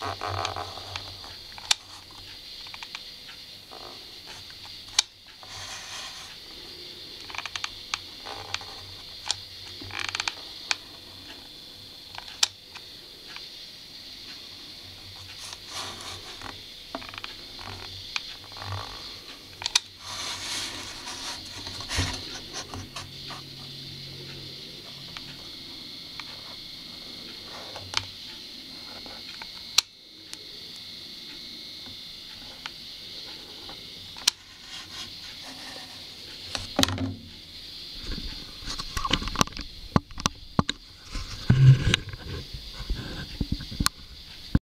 Uh-uh.